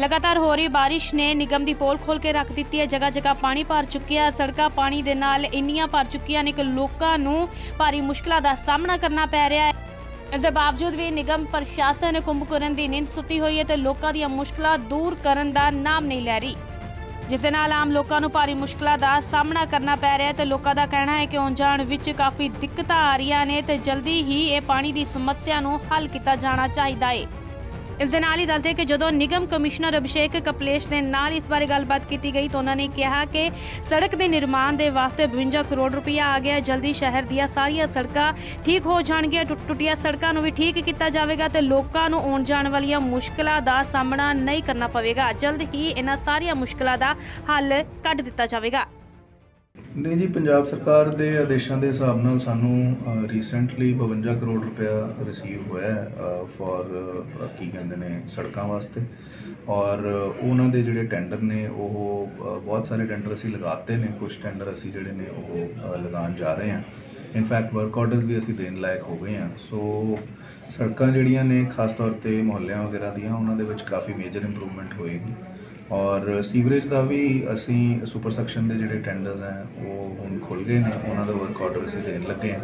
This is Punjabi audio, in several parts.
ਲਗਾਤਾਰ ਹੋ ਰਹੀ ਬਾਰਿਸ਼ ਨੇ ਨਿਗਮ ਦੀ ਪੋਲ ਖੋਲ ਕੇ ਰੱਖ ਦਿੱਤੀ ਹੈ। ਜਗ੍ਹਾ ਜਗ੍ਹਾ ਪਾਣੀ ਭਰ ਚੁੱਕਿਆ ਸੜਕਾਂ ਪਾਣੀ ਦੇ ਨਾਲ ਇੰਨੀਆਂ ਭਰ ਚੁੱਕੀਆਂ ਨੇ ਕਿ ਲੋਕਾਂ ਨੂੰ ਭਾਰੀ ਮੁਸ਼ਕਲਾਂ ਦਾ ਸਾਹਮਣਾ ਕਰਨਾ ਪੈ ਰਿਹਾ ਹੈ। ਇਸ ਦੇ ਬਾਵਜੂਦ ਵੀ ਨਿਗਮ ਪ੍ਰਸ਼ਾਸਨ ਕੁੰਭਕਰਨ ਦੀ ਨੀਂਦ ਸੁੱਤੀ ਹੋਈ ਹੈ ਤੇ ਲੋਕਾਂ ਦੀਆਂ ਮੁਸ਼ਕਲਾਂ ਦੂਰ ਕਰਨ ਦਾ ਨਾਮ ਨਹੀਂ ਲੈ ਰਹੀ। ਜਿਸ ਦੇ ਨਾਲ ਆਮ ਲੋਕਾਂ ਨੂੰ ਭਾਰੀ ਮੁਸ਼ਕਲਾਂ ਦਾ ਸਾਹਮਣਾ ਕਰਨਾ ਪੈ ਰਿਹਾ ਹੈ ਤੇ ਲੋਕਾਂ ਦਾ ਕਹਿਣਾ ਹੈ ਕਿ ਆਉਣ ਜਾਣ ਵਿੱਚ ਕਾਫੀ ਦਿੱਕਤਾਂ ਆ ਰਹੀਆਂ ਨੇ ਤੇ ਜਲਦੀ ਹੀ ਇਹ ਪਾਣੀ ਦੀ ਸਮੱਸਿਆ ਨੂੰ ਹੱਲ ਕੀਤਾ ਜਾਣਾ ਚਾਹੀਦਾ ਹੈ। ਇਸ ਦੇ ਨਾਲ ਹੀ ਦੱਸਦੇ ਕਿ ਜਦੋਂ ਨਿਗਮ ਕਮਿਸ਼ਨਰ ਅਭਿਸ਼ੇਕ ਕਪਲੇਸ਼ ਦੇ ਨਾਲ ਇਸ ਬਾਰੇ ਗੱਲਬਾਤ ਕੀਤੀ ਗਈ ਤਾਂ ਉਹਨਾਂ ਨੇ ਕਿਹਾ ਕਿ ਸੜਕ ਦੇ ਨਿਰਮਾਣ ਦੇ ਵਾਸਤੇ 52 ਕਰੋੜ ਰੁਪਇਆ ਆ ਗਿਆ। ਜਲਦੀ ਸ਼ਹਿਰ ਦੀਆਂ ਸਾਰੀਆਂ ਸੜਕਾਂ ਠੀਕ ਹੋ ਜਾਣਗੀਆਂ। ਟੁੱਟ ਟੁੱਟੀਆਂ ਸੜਕਾਂ ਨੂੰ ਵੀ ਠੀਕ ਕੀਤਾ ਜਾਵੇਗਾ ਤੇ ਲੋਕਾਂ ਨੂੰ ਆਉਣ ਜਾਣ ਵਾਲੀਆਂ ਮੁਸ਼ਕਲਾਂ ਦਾ ਸਾਹਮਣਾ ਨਹੀਂ ਕਰਨਾ ਪਵੇਗਾ। ਜਲਦ ਹੀ ਇਹਨਾਂ ਸਾਰੀਆਂ ਮੁਸ਼ਕਲਾਂ ਦਾ ਹੱਲ ਕੱਢ ਦਿੱਤਾ ਜਾਵੇਗਾ। ਨਹੀਂ ਜੀ, ਪੰਜਾਬ ਸਰਕਾਰ ਦੇ ਆਦੇਸ਼ਾਂ ਦੇ ਹਿਸਾਬ ਨਾਲ ਸਾਨੂੰ ਰੀਸੈਂਟਲੀ 52 ਕਰੋੜ ਰੁਪਇਆ ਰਿਸੀਵ ਹੋਇਆ ਹੈ ਫॉर ਕੀ ਕਹਿੰਦੇ ਨੇ, ਸੜਕਾਂ ਵਾਸਤੇ। ਔਰ ਉਹਨਾਂ ਦੇ ਜਿਹੜੇ ਟੈਂਡਰ ਨੇ, ਉਹ ਬਹੁਤ ਸਾਰੇ ਟੈਂਡਰ ਅਸੀਂ ਲਗਾਤੇ ਨੇ ਕੁਝ ਟੈਂਡਰ ਅਸੀਂ ਜਿਹੜੇ ਨੇ, ਉਹ ਲਗਾਉਣ ਜਾ ਰਹੇ ਹਾਂ। ਇਨਫੈਕਟ ਵਰਕ ਆਰਡਰਸ ਵੀ ਅਸੀਂ ਦੇਣ ਲਾਇਕ ਹੋ ਗਏ ਹਾਂ। ਸੋ ਸੜਕਾਂ ਜਿਹੜੀਆਂ ਨੇ, ਖਾਸ ਤੌਰ ਤੇ ਮੁਹੱਲਿਆਂ ਵਗੈਰਾ ਦੀਆਂ, ਉਹਨਾਂ ਦੇ ਵਿੱਚ ਕਾਫੀ ਮੇਜਰ ਇੰਪਰੂਵਮੈਂਟ ਹੋਏਗੀ। ਔਰ ਸੀਵਰੇਜ ਦਾ ਵੀ ਅਸੀਂ ਸੁਪਰ ਸੈਕਸ਼ਨ ਦੇ ਜਿਹੜੇ ਟੈਂਡਰਸ ਹੈ, ਉਹ ਹੁਣ ਖੁੱਲ ਗਏ ਨੇ, ਉਹਨਾਂ ਦਾ ਵਰਕ ਆਰਡਰ ਅਸੀਂ ਦੇਣ ਲੱਗੇ ਹਾਂ।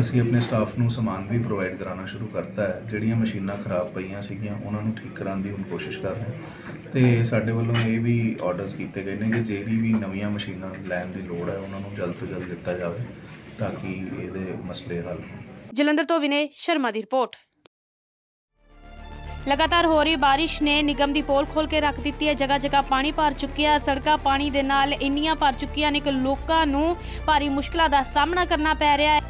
ਅਸੀਂ ਆਪਣੇ ਸਟਾਫ ਨੂੰ ਸਮਾਨ ਵੀ ਪ੍ਰੋਵਾਈਡ ਕਰਾਉਣਾ ਸ਼ੁਰੂ ਕਰਤਾ ਹੈ। ਜਿਹੜੀਆਂ ਮਸ਼ੀਨਾਂ ਖਰਾਬ ਪਈਆਂ ਸੀਗੀਆਂ, ਉਹਨਾਂ ਨੂੰ ਠੀਕ ਕਰਾਉਣ ਦੀ ਹੁਣ ਕੋਸ਼ਿਸ਼ ਕਰ ਰਹੇ ਹਾਂ। ਤੇ ਸਾਡੇ ਵੱਲੋਂ ਇਹ ਵੀ ਆਰਡਰਸ ਕੀਤੇ ਗਏ ਨੇ ਕਿ ਜਿਹੜੀ ਵੀ ਨਵੀਆਂ ਮਸ਼ੀਨਾਂ ਲੈਣ ਦੀ ਲੋੜ ਹੈ, ਉਹਨਾਂ ਨੂੰ ਜਲਦ ਤੋਂ ਜਲਦ ਦਿੱਤਾ ਜਾਵੇ, ਤਾਂ ਕਿ ਇਹਦੇ ਮਸਲੇ ਹੱਲ ਹੋਣ। ਜਲੰਧਰ ਤੋਂ ਵਿਨੇ ਸ਼ਰਮਾ ਦੀ ਰਿਪੋਰਟ। ਲਗਾਤਾਰ ਹੋ ਰਹੀ ਬਾਰਿਸ਼ ਨੇ ਨਿਗਮ ਦੀ ਪੋਲ ਖੋਲ ਕੇ ਰੱਖ ਦਿੱਤੀ ਹੈ। ਜਗ੍ਹਾ ਜਗ੍ਹਾ ਪਾਣੀ ਭਰ ਚੁੱਕਿਆ ਸੜਕਾਂ ਪਾਣੀ ਦੇ ਨਾਲ ਇੰਨੀਆਂ ਭਰ ਚੁੱਕੀਆਂ ਨੇ ਕਿ ਲੋਕਾਂ ਨੂੰ ਭਾਰੀ ਮੁਸ਼ਕਲਾਂ ਦਾ ਸਾਹਮਣਾ ਕਰਨਾ ਪੈ ਰਿਹਾ ਹੈ।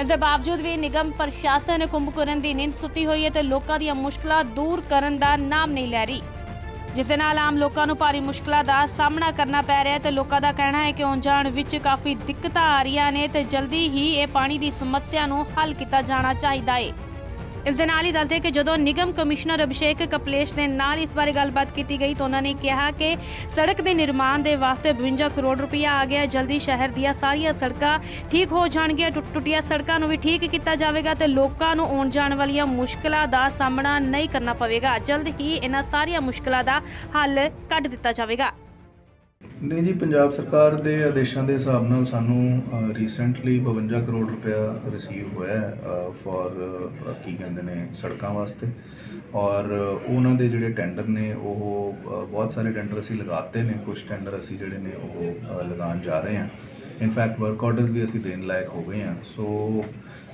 ਇਸ ਦੇ ਬਾਵਜੂਦ ਵੀ ਨਿਗਮ ਪ੍ਰਸ਼ਾਸਨ ਕੁੰਭਕਰਨ ਦੀ ਨੀਂਦ ਸੁੱਤੀ ਹੋਈ ਹੈ ਤੇ ਲੋਕਾਂ ਦੀਆਂ ਮੁਸ਼ਕਲਾਂ ਦੂਰ ਕਰਨ ਦਾ ਨਾਮ ਨਹੀਂ ਲੈ ਰਹੀ। ਜਿਸ ਦੇ ਨਾਲ ਆਮ ਲੋਕਾਂ ਨੂੰ ਭਾਰੀ ਮੁਸ਼ਕਲਾਂ ਦਾ ਸਾਹਮਣਾ ਕਰਨਾ ਪੈ ਰਿਹਾ ਹੈ ਤੇ ਲੋਕਾਂ ਦਾ ਕਹਿਣਾ ਹੈ ਕਿ ਆਉਣ ਜਾਣ ਵਿੱਚ ਕਾਫੀ ਦਿੱਕਤਾਂ ਆ ਰਹੀਆਂ ਨੇ ਤੇ ਜਲਦੀ ਹੀ ਇਹ ਪਾਣੀ ਦੀ ਸਮੱਸਿਆ ਨੂੰ ਹੱਲ ਕੀਤਾ ਜਾਣਾ ਚਾਹੀਦਾ ਹੈ। ਇਸ ਦੇ ਨਾਲ ਹੀ ਦੱਸਦੇ ਕਿ ਜਦੋਂ ਨਿਗਮ ਕਮਿਸ਼ਨਰ ਅਭਿਸ਼ੇਕ ਕਪਲੇਸ਼ ਦੇ ਨਾਲ ਇਸ ਬਾਰੇ ਗੱਲਬਾਤ ਕੀਤੀ ਗਈ ਤਾਂ ਉਹਨਾਂ ਨੇ ਕਿਹਾ ਕਿ ਸੜਕ ਦੇ ਨਿਰਮਾਣ ਦੇ ਵਾਸਤੇ 52 ਕਰੋੜ ਰੁਪਇਆ ਆ ਗਿਆ। ਜਲਦੀ ਸ਼ਹਿਰ ਦੀਆਂ ਸਾਰੀਆਂ ਸੜਕਾਂ ਠੀਕ ਹੋ ਜਾਣਗੀਆਂ। ਟੁੱਟ ਟੁੱਟੀਆਂ ਸੜਕਾਂ ਨੂੰ ਵੀ ਠੀਕ ਕੀਤਾ ਜਾਵੇਗਾ ਤੇ ਲੋਕਾਂ ਨੂੰ ਆਉਣ ਜਾਣ ਵਾਲੀਆਂ ਮੁਸ਼ਕਲਾਂ ਦਾ ਸਾਹਮਣਾ ਨਹੀਂ ਕਰਨਾ ਪਵੇਗਾ। ਜਲਦ ਹੀ ਇਹਨਾਂ ਸਾਰੀਆਂ ਮੁਸ਼ਕਲਾਂ ਦਾ ਹੱਲ ਕੱਢ ਦਿੱਤਾ ਜਾਵੇਗਾ। ਨਹੀਂ ਜੀ, ਪੰਜਾਬ ਸਰਕਾਰ ਦੇ ਆਦੇਸ਼ਾਂ ਦੇ ਹਿਸਾਬ ਨਾਲ ਸਾਨੂੰ ਰੀਸੈਂਟਲੀ 52 ਕਰੋੜ ਰੁਪਇਆ ਰਿਸੀਵ ਹੋਇਆ ਹੈ ਫॉर ਕੀ ਕਹਿੰਦੇ ਨੇ, ਸੜਕਾਂ ਵਾਸਤੇ। ਔਰ ਉਹਨਾਂ ਦੇ ਜਿਹੜੇ ਟੈਂਡਰ ਨੇ, ਉਹ ਬਹੁਤ ਸਾਰੇ ਟੈਂਡਰ ਅਸੀਂ ਲਗਾਤੇ ਨੇ ਕੁਝ ਟੈਂਡਰ ਅਸੀਂ ਜਿਹੜੇ ਨੇ, ਉਹ ਲਗਾਉਣ ਜਾ ਰਹੇ ਹਾਂ। ਇਨਫੈਕਟ ਵਰਕ ਆਰਡਰਸ ਵੀ ਅਸੀਂ ਦੇਣ ਲਾਇਕ ਹੋ ਗਏ ਹਾਂ। ਸੋ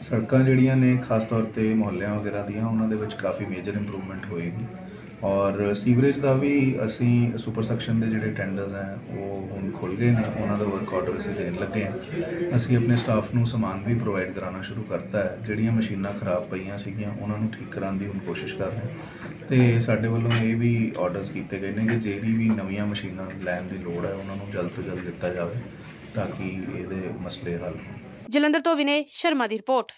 ਸੜਕਾਂ ਜਿਹੜੀਆਂ ਨੇ, ਖਾਸ ਤੌਰ ਤੇ ਮੁਹੱਲਿਆਂ ਵਗੈਰਾ ਦੀਆਂ, ਉਹਨਾਂ ਦੇ ਵਿੱਚ ਕਾਫੀ ਮੇਜਰ ਇੰਪਰੂਵਮੈਂਟ ਹੋਏਗੀ। ਔਰ ਸੀਵਰੇਜ ਦਾ ਵੀ ਅਸੀਂ ਸੁਪਰ ਸੈਕਸ਼ਨ ਦੇ ਜਿਹੜੇ ਟੈਂਡਰਸ ਹੈ, ਉਹ ਹੁਣ ਖੁੱਲ ਗਏ ਨੇ, ਉਹਨਾਂ ਦਾ ਵਰਕ ਆਰਡਰ ਅਸੀਂ ਦੇਣ ਲੱਗੇ ਹਾਂ। ਅਸੀਂ ਆਪਣੇ ਸਟਾਫ ਨੂੰ ਸਮਾਨ ਵੀ ਪ੍ਰੋਵਾਈਡ ਕਰਾਉਣਾ ਸ਼ੁਰੂ ਕਰਤਾ ਹੈ। ਜਿਹੜੀਆਂ ਮਸ਼ੀਨਾਂ ਖਰਾਬ ਪਈਆਂ ਸੀਗੀਆਂ, ਉਹਨਾਂ ਨੂੰ ਠੀਕ ਕਰਾਉਣ ਦੀ ਹੁਣ ਕੋਸ਼ਿਸ਼ ਕਰ ਰਹੇ ਹਾਂ। ਤੇ ਸਾਡੇ ਵੱਲੋਂ ਇਹ ਵੀ ਆਰਡਰਸ ਕੀਤੇ ਗਏ ਨੇ ਕਿ ਜਿਹੜੀ ਵੀ ਨਵੀਆਂ ਮਸ਼ੀਨਾਂ ਲੈਣ ਦੀ ਲੋੜ ਹੈ, ਉਹਨਾਂ ਨੂੰ ਜਲਦ ਤੋਂ ਜਲਦ ਦਿੱਤਾ ਜਾਵੇ, ਤਾਂ ਕਿ ਇਹਦੇ ਮਸਲੇ ਹੱਲ ਹੋਣ। ਜਲੰਧਰ ਤੋਂ ਵਿਨੇ ਸ਼ਰਮਾ ਦੀ ਰਿਪੋਰਟ।